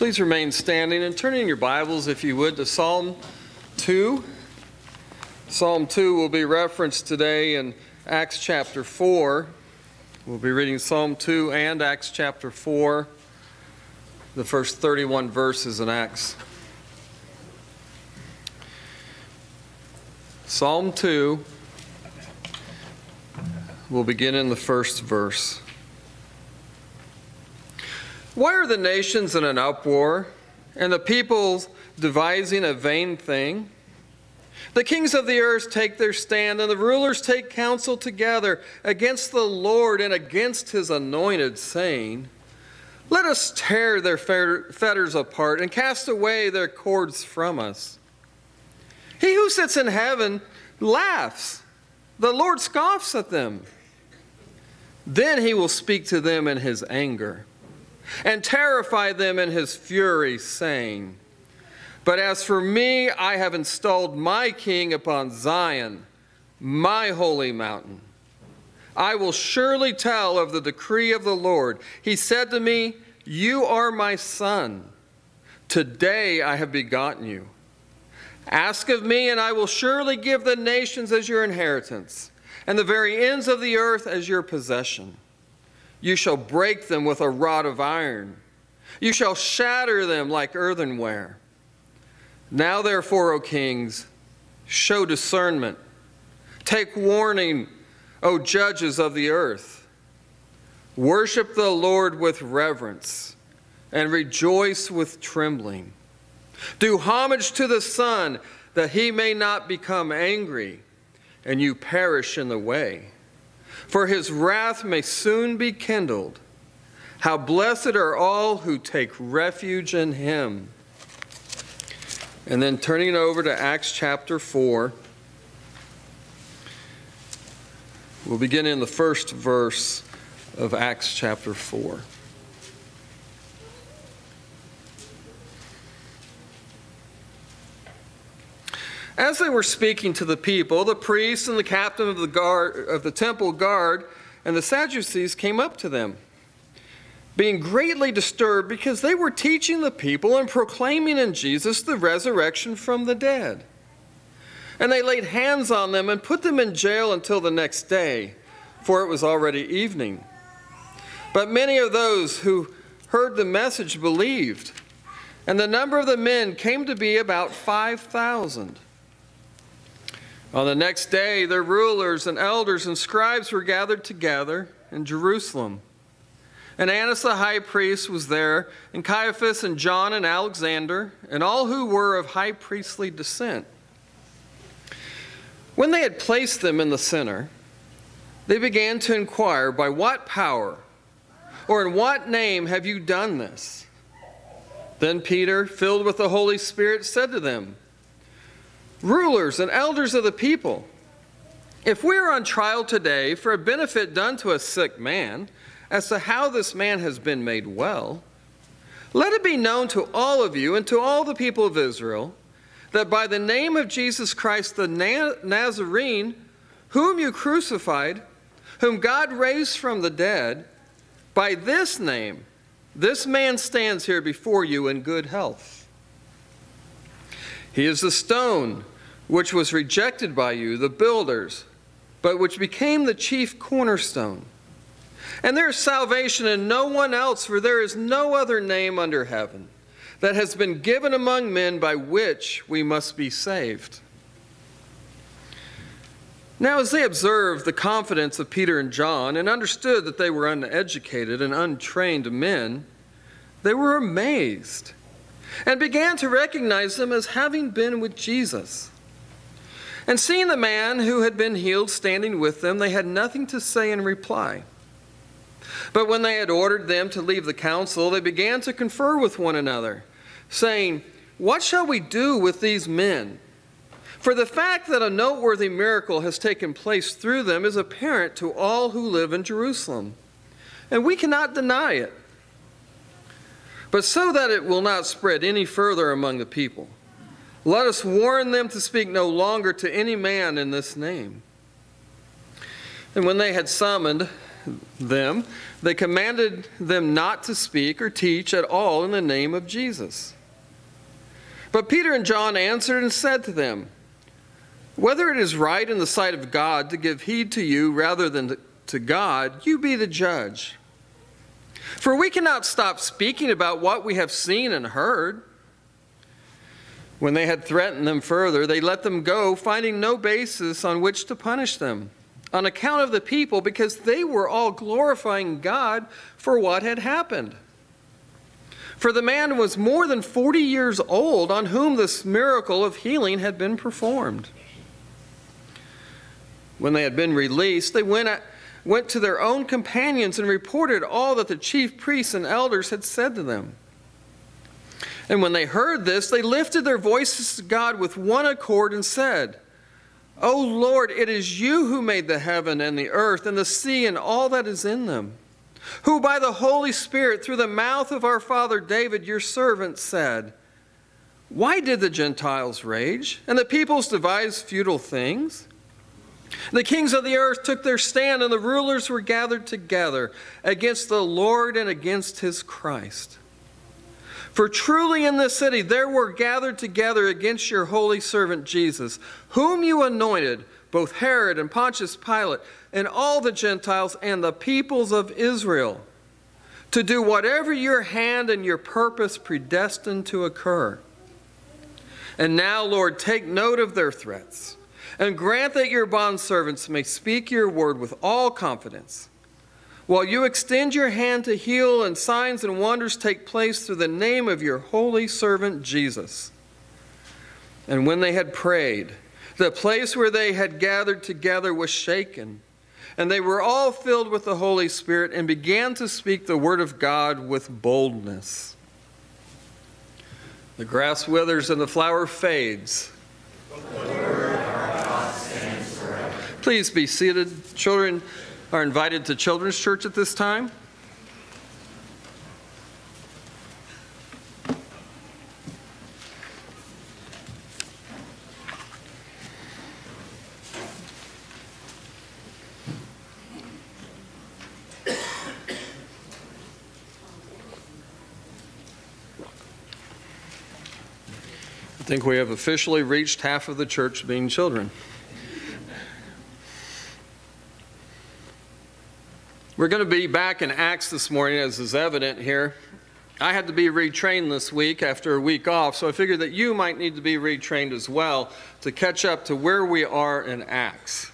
Please remain standing and turn in your Bibles, if you would, to Psalm 2. Psalm 2 will be referenced today in Acts chapter 4. We'll be reading Psalm 2 and Acts chapter 4, the first 31 verses in Acts. Psalm 2, we'll begin in the first verse. Why are the nations in an uproar, and the peoples devising a vain thing? The kings of the earth take their stand, and the rulers take counsel together against the Lord and against his anointed, saying, Let us tear their fetters apart and cast away their cords from us. He who sits in heaven laughs, the Lord scoffs at them. Then he will speak to them in his anger and terrify them in his fury, saying, But as for me, I have installed my king upon Zion, my holy mountain. I will surely tell of the decree of the Lord. He said to me, You are my son. Today I have begotten you. Ask of me, and I will surely give the nations as your inheritance, and the very ends of the earth as your possession. You shall break them with a rod of iron. You shall shatter them like earthenware. Now, therefore, O kings, show discernment. Take warning, O judges of the earth. Worship the Lord with reverence and rejoice with trembling. Do homage to the Son, that he may not become angry and you perish in the way for his wrath may soon be kindled. How blessed are all who take refuge in him. And then turning over to Acts chapter 4, we'll begin in the first verse of Acts chapter 4. As they were speaking to the people, the priests and the captain of the guard of the temple guard and the Sadducees came up to them, being greatly disturbed because they were teaching the people and proclaiming in Jesus the resurrection from the dead. And they laid hands on them and put them in jail until the next day, for it was already evening. But many of those who heard the message believed, and the number of the men came to be about 5,000. On the next day, their rulers and elders and scribes were gathered together in Jerusalem. And Annas the high priest was there, and Caiaphas and John and Alexander, and all who were of high priestly descent. When they had placed them in the center, they began to inquire, By what power or in what name have you done this? Then Peter, filled with the Holy Spirit, said to them, rulers and elders of the people. If we are on trial today for a benefit done to a sick man, as to how this man has been made well, let it be known to all of you and to all the people of Israel that by the name of Jesus Christ the Nazarene, whom you crucified, whom God raised from the dead, by this name, this man stands here before you in good health. He is the stone which was rejected by you, the builders, but which became the chief cornerstone. And there is salvation in no one else, for there is no other name under heaven that has been given among men by which we must be saved. Now, as they observed the confidence of Peter and John and understood that they were uneducated and untrained men, they were amazed and began to recognize them as having been with Jesus. And seeing the man who had been healed standing with them, they had nothing to say in reply. But when they had ordered them to leave the council, they began to confer with one another, saying, What shall we do with these men? For the fact that a noteworthy miracle has taken place through them is apparent to all who live in Jerusalem, and we cannot deny it. But so that it will not spread any further among the people, let us warn them to speak no longer to any man in this name. And when they had summoned them, they commanded them not to speak or teach at all in the name of Jesus. But Peter and John answered and said to them, Whether it is right in the sight of God to give heed to you rather than to God, you be the judge. For we cannot stop speaking about what we have seen and heard. When they had threatened them further, they let them go, finding no basis on which to punish them, on account of the people, because they were all glorifying God for what had happened. For the man was more than 40 years old on whom this miracle of healing had been performed. When they had been released, they went, went to their own companions and reported all that the chief priests and elders had said to them. And when they heard this, they lifted their voices to God with one accord and said, O Lord, it is you who made the heaven and the earth and the sea and all that is in them, who by the Holy Spirit, through the mouth of our father David, your servant, said, Why did the Gentiles rage and the peoples devise futile things? The kings of the earth took their stand, and the rulers were gathered together against the Lord and against his Christ. For truly in this city there were gathered together against your holy servant Jesus, whom you anointed, both Herod and Pontius Pilate, and all the Gentiles and the peoples of Israel, to do whatever your hand and your purpose predestined to occur. And now, Lord, take note of their threats, and grant that your bondservants may speak your word with all confidence while you extend your hand to heal and signs and wonders take place through the name of your holy servant Jesus. And when they had prayed, the place where they had gathered together was shaken, and they were all filled with the Holy Spirit and began to speak the word of God with boldness. The grass withers and the flower fades. The Please be seated, children are invited to Children's Church at this time. I think we have officially reached half of the church being children. We're going to be back in Acts this morning, as is evident here. I had to be retrained this week after a week off, so I figured that you might need to be retrained as well to catch up to where we are in Acts.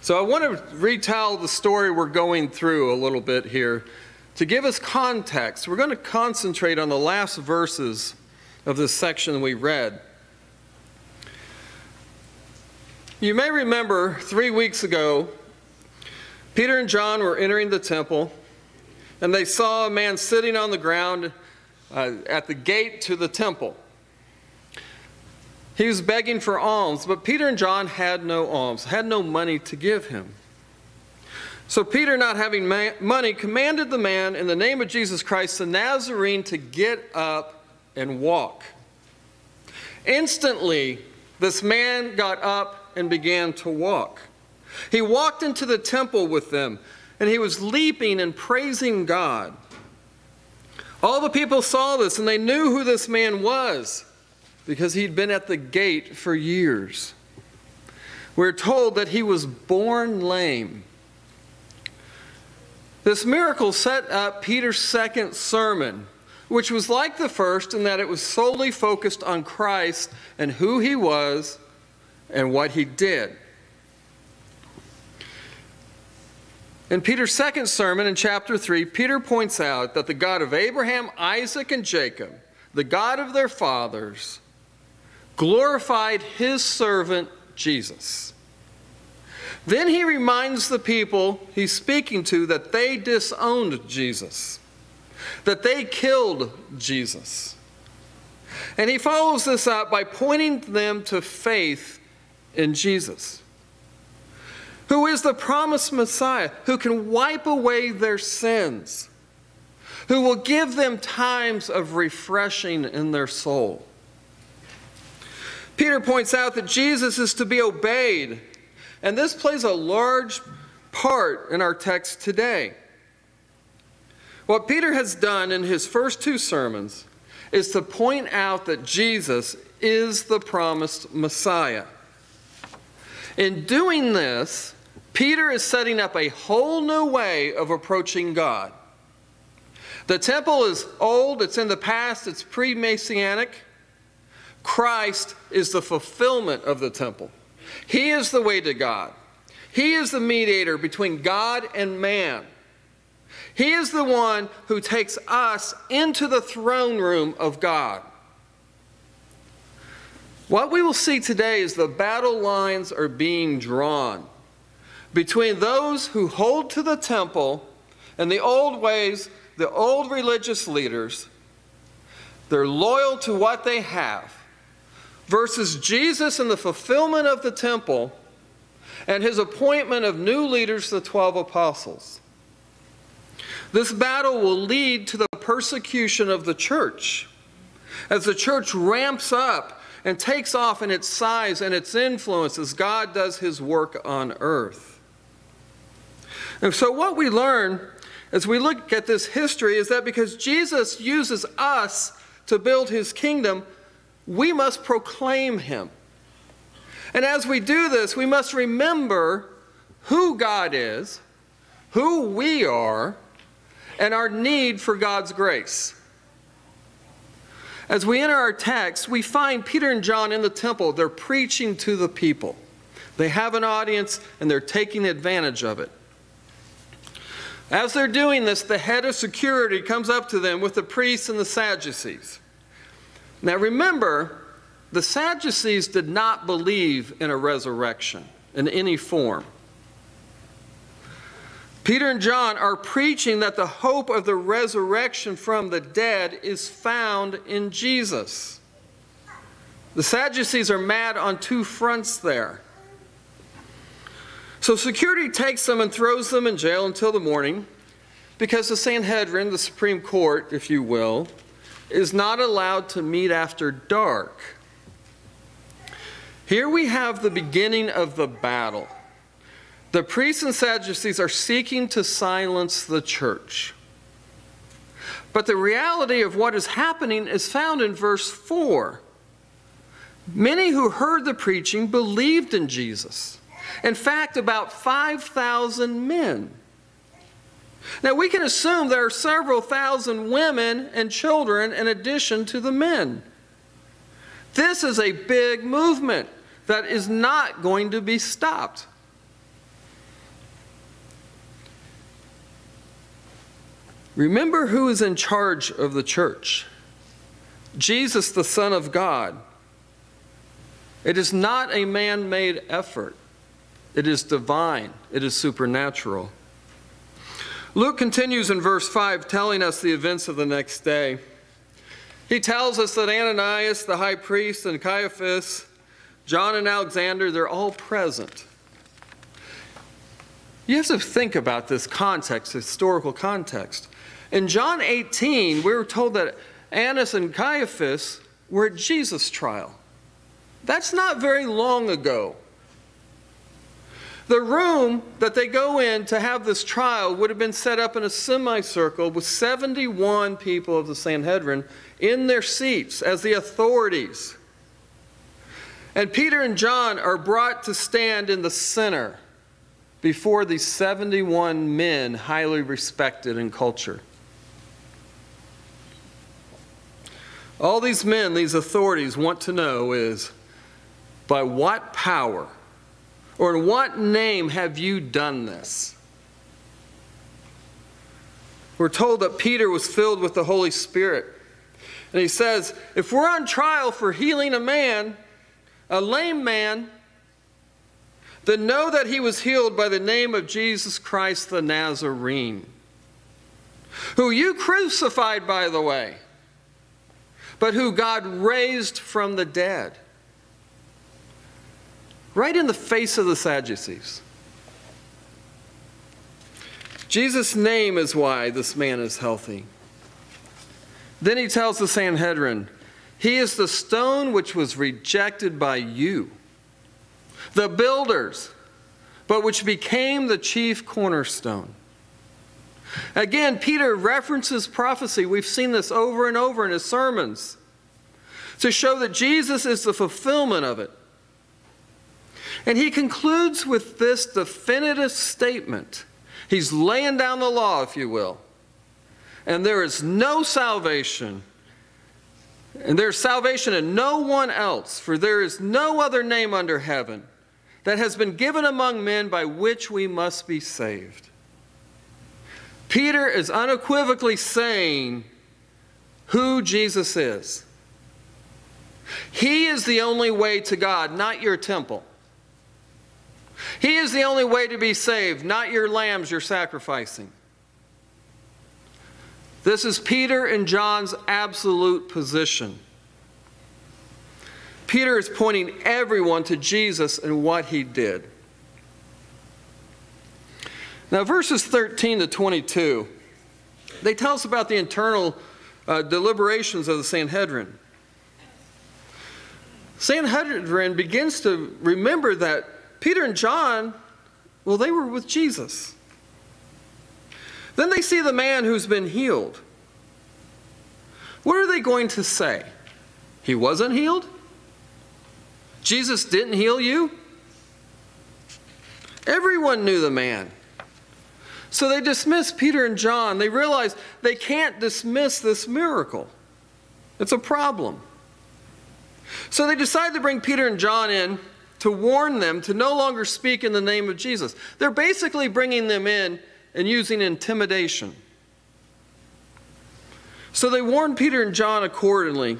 So I want to retell the story we're going through a little bit here. To give us context, we're going to concentrate on the last verses of this section we read. You may remember three weeks ago, Peter and John were entering the temple, and they saw a man sitting on the ground uh, at the gate to the temple. He was begging for alms, but Peter and John had no alms, had no money to give him. So Peter, not having money, commanded the man in the name of Jesus Christ, the Nazarene, to get up and walk. Instantly, this man got up and began to walk. He walked into the temple with them, and he was leaping and praising God. All the people saw this, and they knew who this man was because he'd been at the gate for years. We're told that he was born lame. This miracle set up Peter's second sermon, which was like the first in that it was solely focused on Christ and who he was and what he did. In Peter's second sermon in chapter 3, Peter points out that the God of Abraham, Isaac, and Jacob, the God of their fathers, glorified his servant Jesus. Then he reminds the people he's speaking to that they disowned Jesus, that they killed Jesus. And he follows this up by pointing them to faith in Jesus who is the promised Messiah, who can wipe away their sins, who will give them times of refreshing in their soul. Peter points out that Jesus is to be obeyed, and this plays a large part in our text today. What Peter has done in his first two sermons is to point out that Jesus is the promised Messiah. In doing this, Peter is setting up a whole new way of approaching God. The temple is old, it's in the past, it's pre Messianic. Christ is the fulfillment of the temple. He is the way to God. He is the mediator between God and man. He is the one who takes us into the throne room of God. What we will see today is the battle lines are being drawn between those who hold to the temple and the old ways, the old religious leaders. They're loyal to what they have, versus Jesus and the fulfillment of the temple and his appointment of new leaders, the 12 apostles. This battle will lead to the persecution of the church. As the church ramps up and takes off in its size and its influence as God does his work on earth. And so, what we learn as we look at this history is that because Jesus uses us to build his kingdom, we must proclaim him. And as we do this, we must remember who God is, who we are, and our need for God's grace. As we enter our text, we find Peter and John in the temple. They're preaching to the people. They have an audience and they're taking advantage of it. As they're doing this, the head of security comes up to them with the priests and the Sadducees. Now remember, the Sadducees did not believe in a resurrection in any form. Peter and John are preaching that the hope of the resurrection from the dead is found in Jesus. The Sadducees are mad on two fronts there. So security takes them and throws them in jail until the morning because the Sanhedrin, the Supreme Court, if you will, is not allowed to meet after dark. Here we have the beginning of the battle. The priests and Sadducees are seeking to silence the church. But the reality of what is happening is found in verse 4. Many who heard the preaching believed in Jesus. In fact, about 5,000 men. Now, we can assume there are several thousand women and children in addition to the men. This is a big movement that is not going to be stopped. Remember who is in charge of the church Jesus, the Son of God. It is not a man made effort, it is divine, it is supernatural. Luke continues in verse 5, telling us the events of the next day. He tells us that Ananias, the high priest, and Caiaphas, John and Alexander, they're all present. You have to think about this context, historical context. In John 18, we were told that Annas and Caiaphas were at Jesus' trial. That's not very long ago. The room that they go in to have this trial would have been set up in a semicircle with 71 people of the Sanhedrin in their seats as the authorities. And Peter and John are brought to stand in the center before these 71 men highly respected in culture. All these men, these authorities want to know is by what power or in what name have you done this? We're told that Peter was filled with the Holy Spirit. And he says, if we're on trial for healing a man, a lame man, then know that he was healed by the name of Jesus Christ the Nazarene, who you crucified, by the way but who God raised from the dead. Right in the face of the Sadducees. Jesus' name is why this man is healthy. Then he tells the Sanhedrin, He is the stone which was rejected by you, the builders, but which became the chief cornerstone. Again, Peter references prophecy. We've seen this over and over in his sermons to show that Jesus is the fulfillment of it. And he concludes with this definitive statement. He's laying down the law, if you will. And there is no salvation, and there's salvation in no one else, for there is no other name under heaven that has been given among men by which we must be saved. Peter is unequivocally saying who Jesus is. He is the only way to God, not your temple. He is the only way to be saved, not your lambs you're sacrificing. This is Peter and John's absolute position. Peter is pointing everyone to Jesus and what he did. Now, verses 13 to 22, they tell us about the internal uh, deliberations of the Sanhedrin. Sanhedrin begins to remember that Peter and John, well, they were with Jesus. Then they see the man who's been healed. What are they going to say? He wasn't healed? Jesus didn't heal you? Everyone knew the man. So they dismiss Peter and John. They realize they can't dismiss this miracle. It's a problem. So they decide to bring Peter and John in to warn them to no longer speak in the name of Jesus. They're basically bringing them in and using intimidation. So they warn Peter and John accordingly.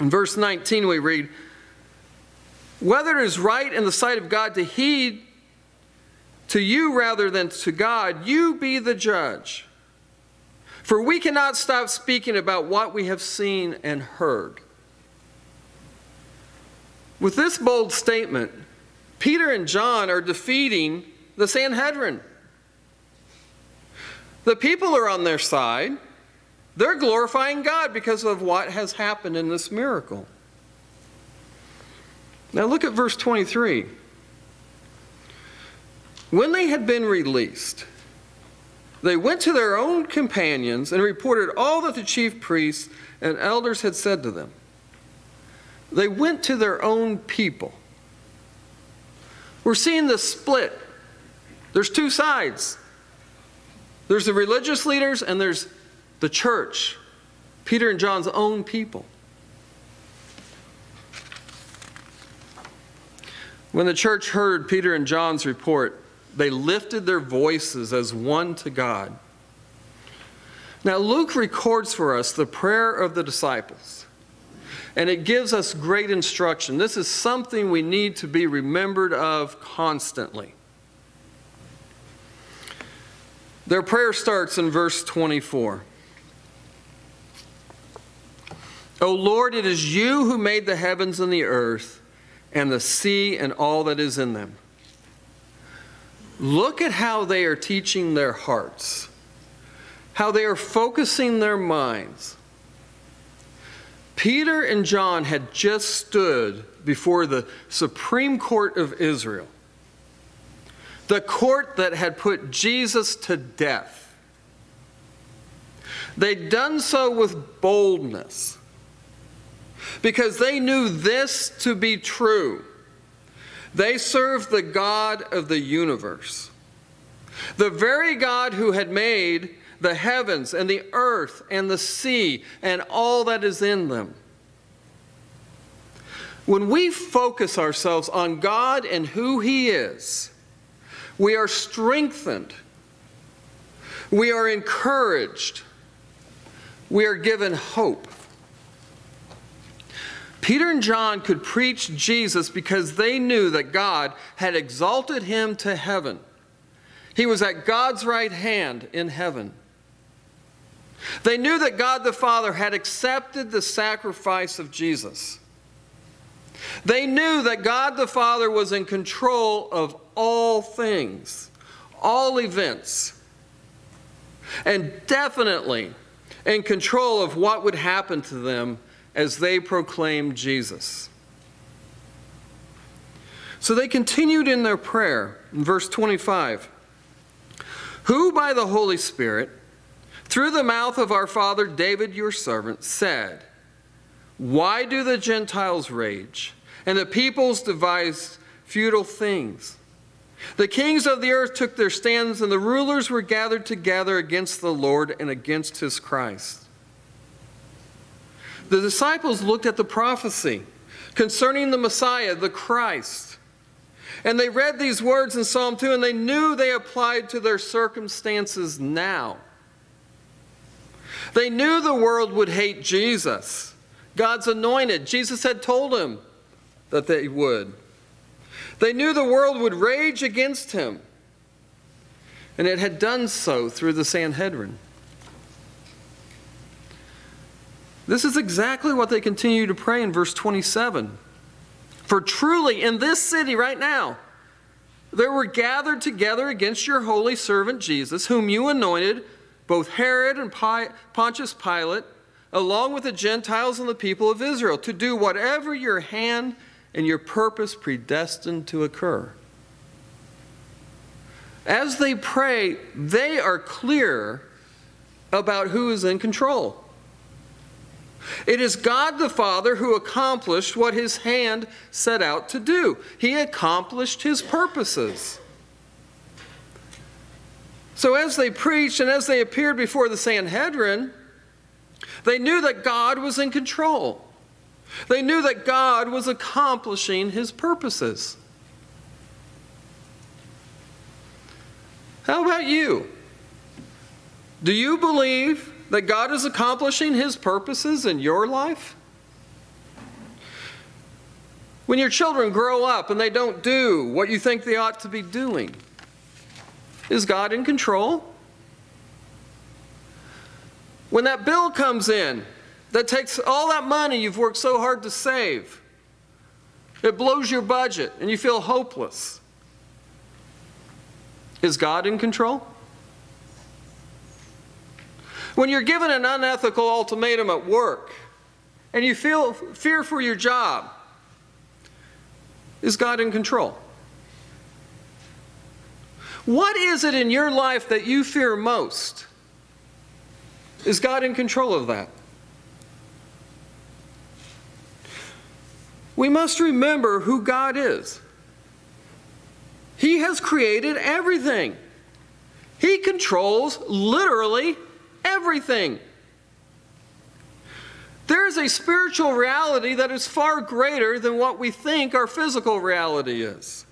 In verse 19, we read, Whether it is right in the sight of God to heed to you rather than to God, you be the judge. For we cannot stop speaking about what we have seen and heard. With this bold statement, Peter and John are defeating the Sanhedrin. The people are on their side. They're glorifying God because of what has happened in this miracle. Now look at verse 23. When they had been released, they went to their own companions and reported all that the chief priests and elders had said to them. They went to their own people. We're seeing the split. There's two sides. There's the religious leaders and there's the church, Peter and John's own people. When the church heard Peter and John's report, they lifted their voices as one to God. Now, Luke records for us the prayer of the disciples, and it gives us great instruction. This is something we need to be remembered of constantly. Their prayer starts in verse 24. O Lord, it is you who made the heavens and the earth and the sea and all that is in them. Look at how they are teaching their hearts, how they are focusing their minds. Peter and John had just stood before the Supreme Court of Israel the court that had put Jesus to death. They'd done so with boldness because they knew this to be true. They served the God of the universe, the very God who had made the heavens and the earth and the sea and all that is in them. When we focus ourselves on God and who He is, we are strengthened. We are encouraged. We are given hope. Peter and John could preach Jesus because they knew that God had exalted him to heaven. He was at God's right hand in heaven. They knew that God the Father had accepted the sacrifice of Jesus. They knew that God the Father was in control of all things, all events, and definitely in control of what would happen to them as they proclaimed Jesus. So they continued in their prayer. In verse 25, who by the Holy Spirit, through the mouth of our father David, your servant, said, Why do the Gentiles rage, and the peoples devise futile things? The kings of the earth took their stands, and the rulers were gathered together against the Lord and against his Christ. The disciples looked at the prophecy concerning the Messiah, the Christ. And they read these words in Psalm 2 and they knew they applied to their circumstances now. They knew the world would hate Jesus, God's anointed. Jesus had told them that they would. They knew the world would rage against him, and it had done so through the Sanhedrin. This is exactly what they continue to pray in verse 27. For truly, in this city right now, there were gathered together against your holy servant Jesus, whom you anointed, both Herod and Pontius Pilate, along with the Gentiles and the people of Israel, to do whatever your hand and your purpose predestined to occur. As they pray, they are clear about who is in control. It is God the Father who accomplished what his hand set out to do. He accomplished his purposes. So, as they preached and as they appeared before the Sanhedrin, they knew that God was in control. They knew that God was accomplishing his purposes. How about you? Do you believe that God is accomplishing his purposes in your life? When your children grow up and they don't do what you think they ought to be doing, is God in control? When that bill comes in that takes all that money you've worked so hard to save. It blows your budget and you feel hopeless. Is God in control? When you're given an unethical ultimatum at work and you feel fear for your job, is God in control? What is it in your life that you fear most? Is God in control of that? we must remember who God is. He has created everything. He controls literally everything. There is a spiritual reality that is far greater than what we think our physical reality is.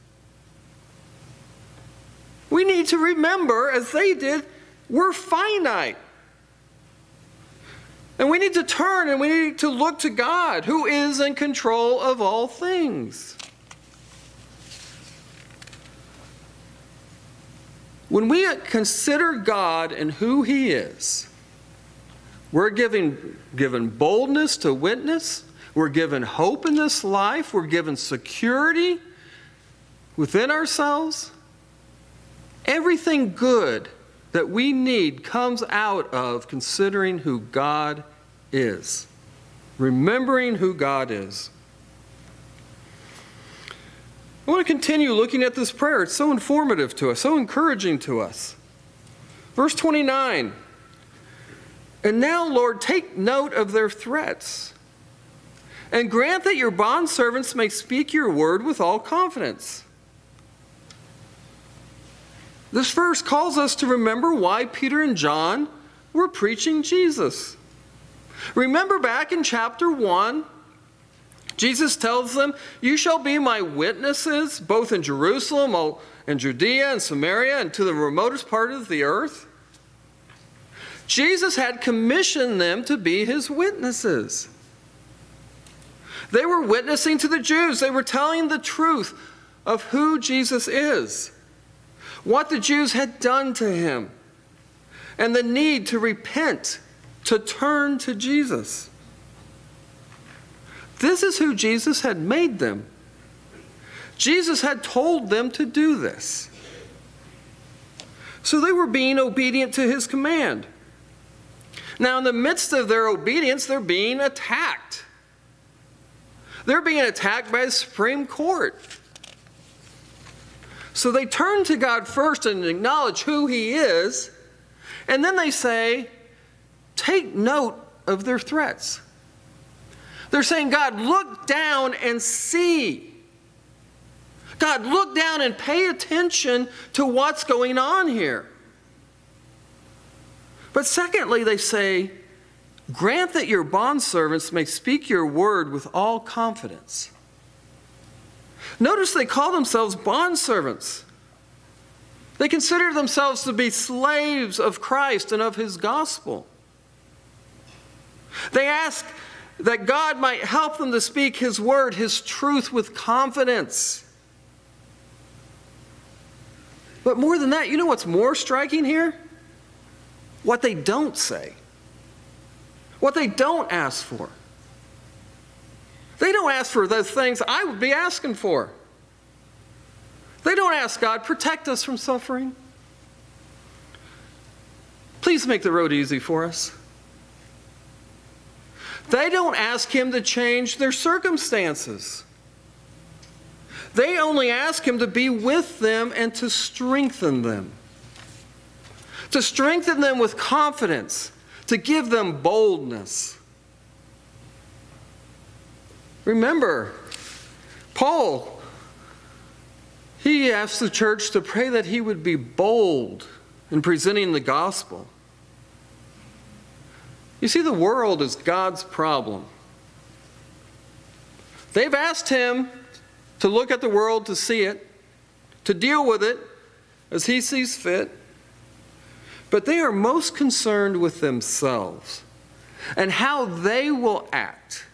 We need to remember, as they did, we're finite. And we need to turn and we need to look to God, who is in control of all things. When we consider God and who He is, we're given, given boldness to witness, we're given hope in this life, we're given security within ourselves. Everything good that we need comes out of considering who God is, remembering who God is. I want to continue looking at this prayer. It's so informative to us, so encouraging to us. Verse 29 And now, Lord, take note of their threats, and grant that your bondservants may speak your word with all confidence. This verse calls us to remember why Peter and John were preaching Jesus. Remember back in chapter 1, Jesus tells them, You shall be my witnesses both in Jerusalem and Judea and Samaria and to the remotest part of the earth. Jesus had commissioned them to be his witnesses. They were witnessing to the Jews, they were telling the truth of who Jesus is what the Jews had done to him, and the need to repent, to turn to Jesus. This is who Jesus had made them. Jesus had told them to do this. So they were being obedient to his command. Now, in the midst of their obedience, they're being attacked. They're being attacked by the Supreme Court. So they turn to God first and acknowledge who He is, and then they say, Take note of their threats. They're saying, God, look down and see. God, look down and pay attention to what's going on here. But secondly, they say, Grant that your bondservants may speak your word with all confidence. Notice they call themselves bondservants. They consider themselves to be slaves of Christ and of his gospel. They ask that God might help them to speak his word, his truth with confidence. But more than that, you know what's more striking here? What they don't say, what they don't ask for. They don't ask for those things I would be asking for. They don't ask God, protect us from suffering. Please make the road easy for us. They don't ask Him to change their circumstances. They only ask Him to be with them and to strengthen them. To strengthen them with confidence, to give them boldness. Remember, Paul, he asked the church to pray that he would be bold in presenting the gospel. You see, the world is God's problem. They've asked him to look at the world to see it, to deal with it as he sees fit, but they are most concerned with themselves and how they will act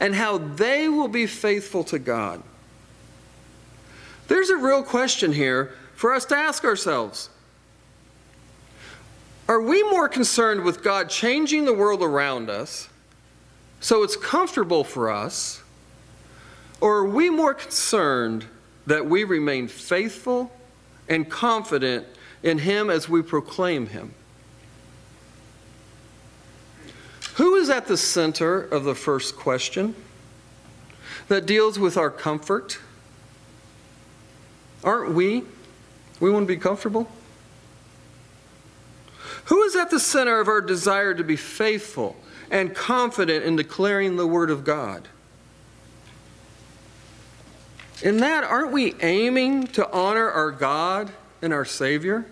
and how they will be faithful to God. There's a real question here for us to ask ourselves. Are we more concerned with God changing the world around us so it's comfortable for us? Or are we more concerned that we remain faithful and confident in Him as we proclaim Him? Who is at the center of the first question that deals with our comfort? Aren't we? We want to be comfortable? Who is at the center of our desire to be faithful and confident in declaring the Word of God? In that, aren't we aiming to honor our God and our Savior?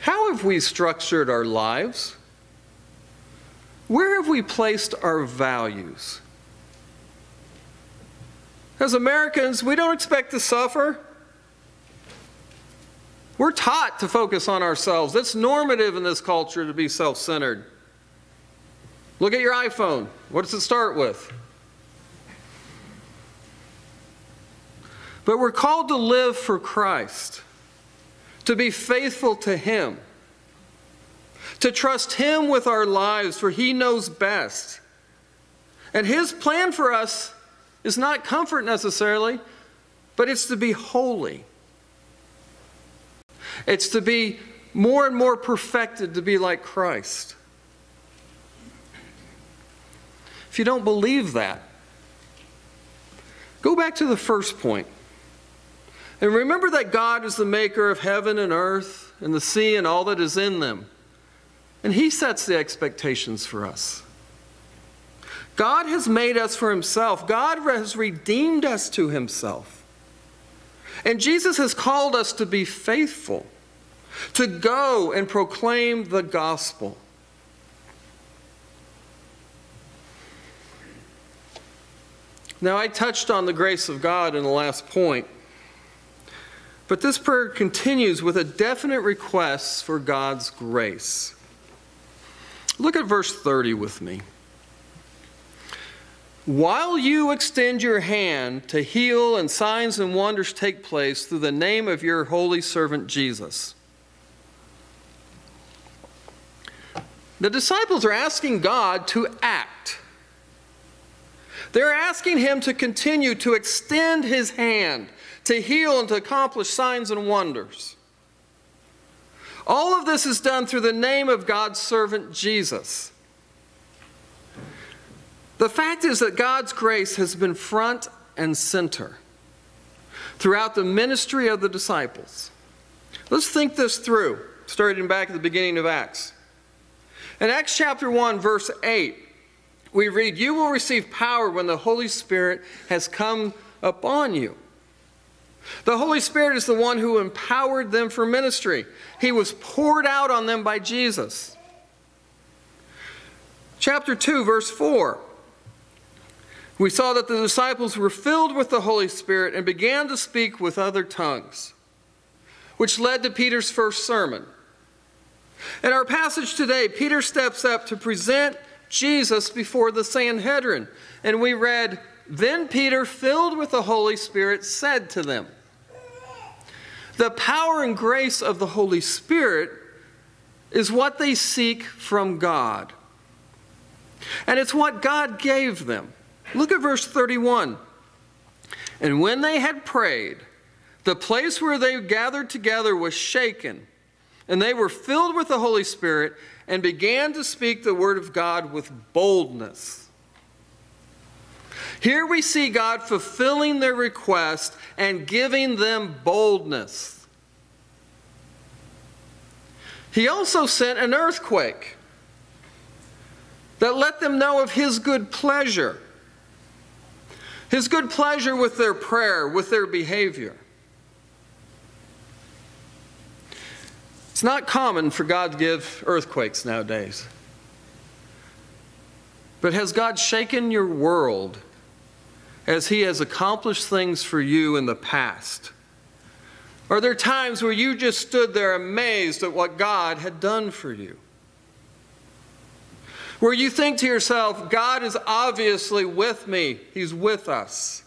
How have we structured our lives? Where have we placed our values? As Americans, we don't expect to suffer. We're taught to focus on ourselves. It's normative in this culture to be self centered. Look at your iPhone. What does it start with? But we're called to live for Christ, to be faithful to Him, to trust Him with our lives, for He knows best. And His plan for us is not comfort necessarily, but it's to be holy. It's to be more and more perfected to be like Christ. If you don't believe that, go back to the first point. And remember that God is the maker of heaven and earth and the sea and all that is in them. And He sets the expectations for us. God has made us for Himself, God has redeemed us to Himself. And Jesus has called us to be faithful, to go and proclaim the gospel. Now, I touched on the grace of God in the last point, but this prayer continues with a definite request for God's grace. Look at verse 30 with me. While you extend your hand to heal and signs and wonders take place through the name of your holy servant Jesus. The disciples are asking God to act. They're asking Him to continue to extend His hand, to heal and to accomplish signs and wonders. All of this is done through the name of God's servant Jesus. The fact is that God's grace has been front and center. throughout the ministry of the disciples. Let's think this through, starting back at the beginning of Acts. In Acts chapter 1, verse 8, we read, You will receive power when the Holy Spirit has come upon you. The Holy Spirit is the one who empowered them for ministry. He was poured out on them by Jesus. Chapter 2, verse 4. We saw that the disciples were filled with the Holy Spirit and began to speak with other tongues, which led to Peter's first sermon. In our passage today, Peter steps up to present Jesus before the Sanhedrin. And we read, Then Peter, filled with the Holy Spirit, said to them, The power and grace of the Holy Spirit is what they seek from God. And it's what God gave them. Look at verse 31. And when they had prayed, the place where they gathered together was shaken, and they were filled with the Holy Spirit and began to speak the word of God with boldness. Here we see God fulfilling their request and giving them boldness. He also sent an earthquake that let them know of His good pleasure. His good pleasure with their prayer, with their behavior. It's not common for God to give earthquakes nowadays. But has God shaken your world as He has accomplished things for you in the past? Are there times where you just stood there amazed at what God had done for you? Where you think to yourself, God is obviously with me, He's with us.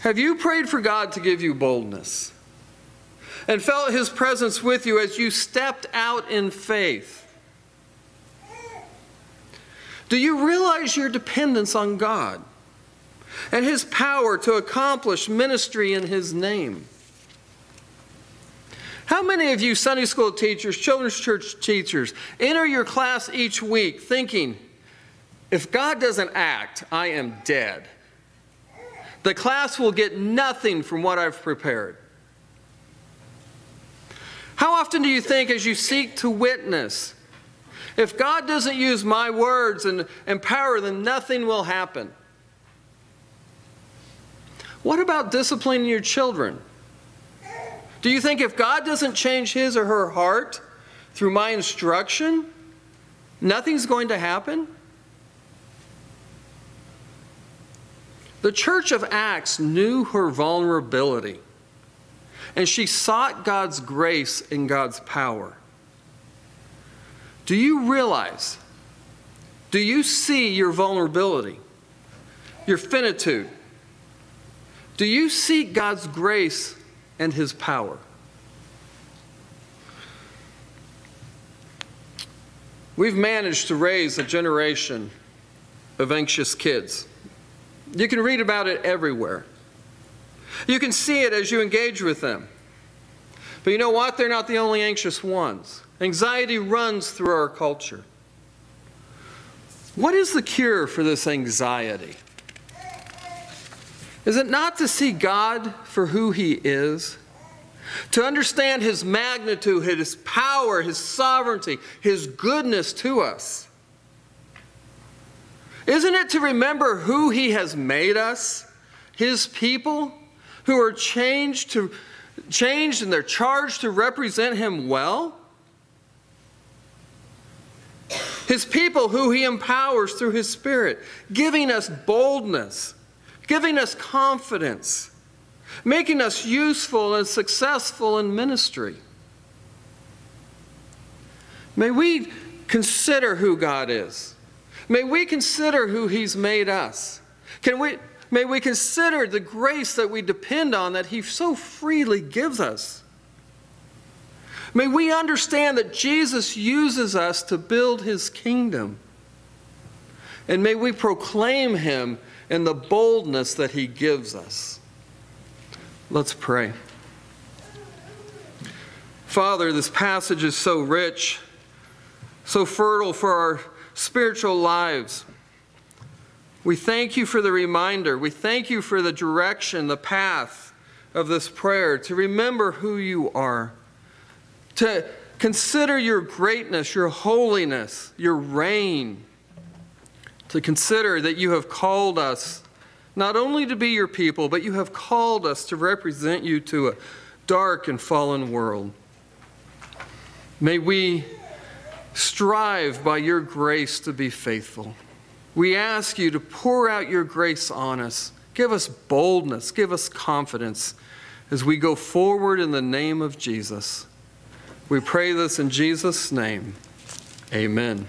Have you prayed for God to give you boldness? and felt his presence with you as you stepped out in faith? Do you realize your dependence on God and his power to accomplish ministry in his name? How many of you Sunday school teachers, children's church teachers, enter your class each week thinking, if God doesn't act, I am dead? The class will get nothing from what I've prepared. How often do you think, as you seek to witness, if God doesn't use my words and, and power, then nothing will happen? What about disciplining your children? Do you think if God doesn't change his or her heart through my instruction, nothing's going to happen? The church of Acts knew her vulnerability and she sought God's grace and God's power. Do you realize? Do you see your vulnerability, your finitude? Do you seek God's grace and His power? We've managed to raise a generation of anxious kids. You can read about it everywhere. You can see it as you engage with them. But you know what? They're not the only anxious ones. Anxiety runs through our culture. What is the cure for this anxiety? Is it not to see God for who He is? To understand His magnitude, His power, His sovereignty, His goodness to us? Isn't it to remember who He has made us, His people? who are changed to changed and they're charged to represent him well. His people who he empowers through his spirit, giving us boldness, giving us confidence, making us useful and successful in ministry. May we consider who God is. May we consider who he's made us. Can we May we consider the grace that we depend on that He so freely gives us. May we understand that Jesus uses us to build His kingdom. And may we proclaim Him in the boldness that He gives us. Let's pray. Father, this passage is so rich, so fertile for our spiritual lives. We thank you for the reminder. We thank you for the direction, the path of this prayer, to remember who you are, to consider your greatness, your holiness, your reign, to consider that you have called us not only to be your people, but you have called us to represent you to a dark and fallen world. May we strive by your grace to be faithful. We ask you to pour out your grace on us. Give us boldness, give us confidence as we go forward in the name of Jesus. We pray this in Jesus' name. Amen.